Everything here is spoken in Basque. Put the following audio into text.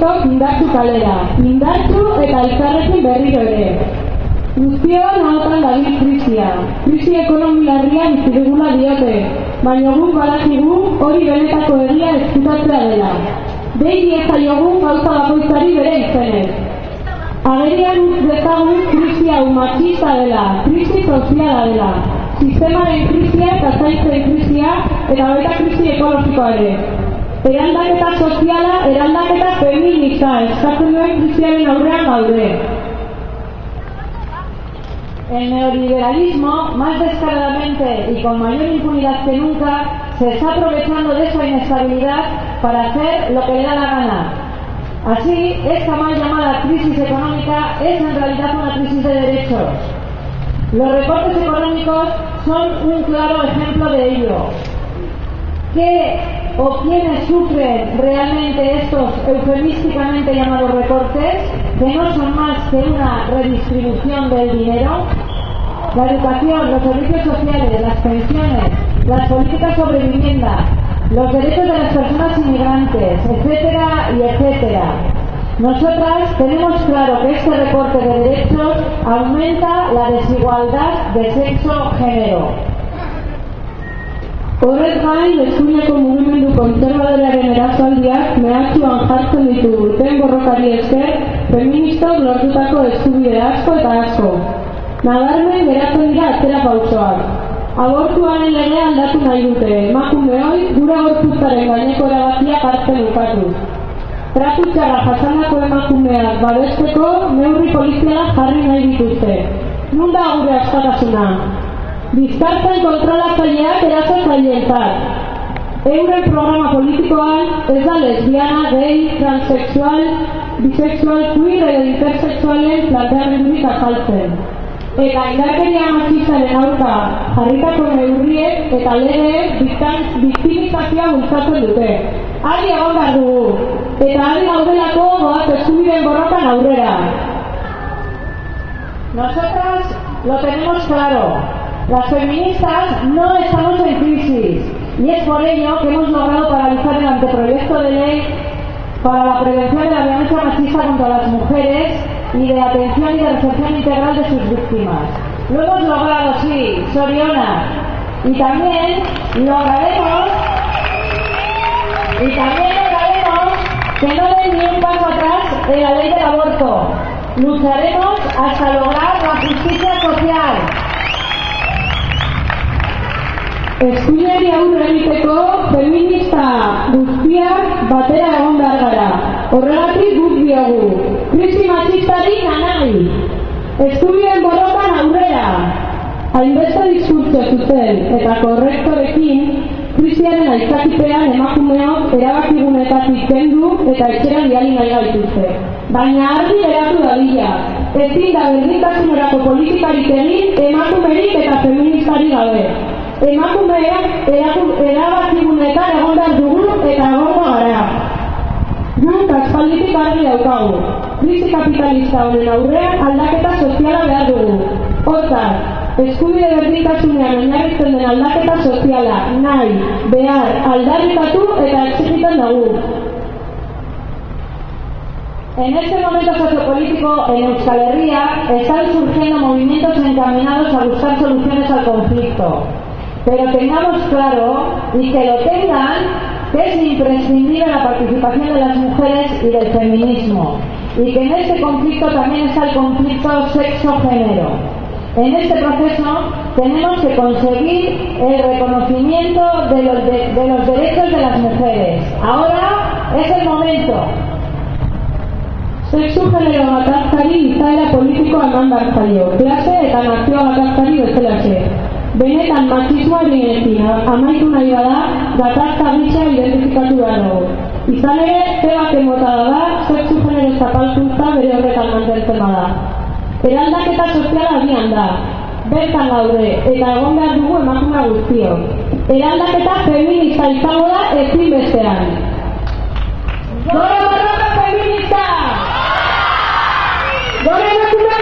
feministok indartu kalera, indartu eta elkarrekin berriro ere. Guztion ahotan dabil krisia, krisi ekonomi larria bizidugula diote, baina guk badakigu hori benetako egia eskutatzea dela. Behi ez aiogun gauza bakoitzari bere izenez. Agerian utz dezagun krisi hau dela, krisi soziala dela, sistemaren krisia eta zaitzen krisia eta baita krisi ekologikoa ere. Eraldaketa soziala, eraldaketa feminista, eskatzen duen krisiaren aurrean gaude. El neoliberalismo, más descaradamente y con mayor impunidad que nunca, se está aprovechando de esa inestabilidad para hacer lo que le da la gana. Así, esta mal llamada crisis económica es en realidad una crisis de derechos. Los recortes económicos son un claro ejemplo de ello. ¿Qué o quiénes sufren realmente estos eufemísticamente llamados recortes, que no son más que una redistribución del dinero? La educación, los servicios sociales, las pensiones, las políticas sobre vivienda, los derechos de las personas inmigrantes, etcétera y etcétera. Nosotras tenemos claro que este recorte de derechos aumenta la desigualdad de sexo-género. Horrez gain, eskuineko mugimendu konservadorearen erasoaldiak mehatxuan jartzen ditu urten borrokari esker feministok lortutako eskubide asko eta asko. Nabarmen geratzen dira atzera pausoak. Abortuaren legea aldatu nahi dute, emakumeoi gura gorputzaren gaineko erabakiak hartzen ukatu. Tratu txarra jasandako emakumeak babesteko neurri polizialak jarri nahi dituzte. Nun da gure askatasuna? Bizkartzen kontrolatzaileak erasotzaileetzat. Euren programa politikoan ez da lesbiana, gay, transexual, bisexual, queer edo intersexualen planteamendurik azaltzen. Eta indarkeria machistaren aurka jarritako neurriek eta legeek biktimizazioa bultzatzen dute. Ari egon behar dugu, eta ari gaudelako goaz eskubideen borrokan aurrera. Nosotras lo tenemos claro. Las feministas no estamos en crisis y es por ello que hemos logrado paralizar el anteproyecto de ley para la prevención de la violencia machista contra las mujeres y de atención y de recepción integral de sus víctimas. Lo hemos logrado, sí, Soriona. Y también lograremos, y también lograremos que no den ni un paso atrás en la ley del aborto. Lucharemos hasta lograr la justicia social. Eskuinari aurre egiteko feminista guztiak batera egon behar gara. Horregatik guk diogu. Krisi machistari nanai. Eskubideen borrokan aurrera. Hainbeste diskurtso zuten eta korrektorekin krisiaren aitzakipean emakumeok erabakigunetatik kendu eta etxera diali nahi gaituzte. Baina argi geratu dadila, ezin da berdintasunerako politikarik egin emakumerik eta feministari gabe. Emakumeak erabakigunetan egon behar dugu eta egongo gara. Guk aspalditik argi daukagu. Krisi kapitalista honen aurrean aldaketa soziala behar dugu. Hortaz, eskubide berdintasunean oinarritzen den aldaketa soziala nahi, behar, aldarrikatu eta exigiten dugu. En este momento sociopolítico en Euskal Herria están surgiendo movimientos encaminados a buscar soluciones al conflicto. Pero tengamos claro, y que lo tengan, que es imprescindible la participación de las mujeres y del feminismo. Y que en este conflicto también está el conflicto sexo-género. En este proceso tenemos que conseguir el reconocimiento de los, de, de derechos de las mujeres. Ahora es el momento. Izaera politikoa eman behar zaio, klase eta nazioa gatazkari bezalaxe. Benetan matxismoari erekin amaitu nahi bada, gatazka gisa identifikatu behar dago. Izan ere, ze bat emota da, sexu genero zapalkuntza bere horretan mantentzen bada. Eraldaketa soziala abian da, bertan gaude eta egon behar dugu emakumea guztio. Eraldaketa feminista izango da ezin bestean. Gora barroka feminista! Gora emakumea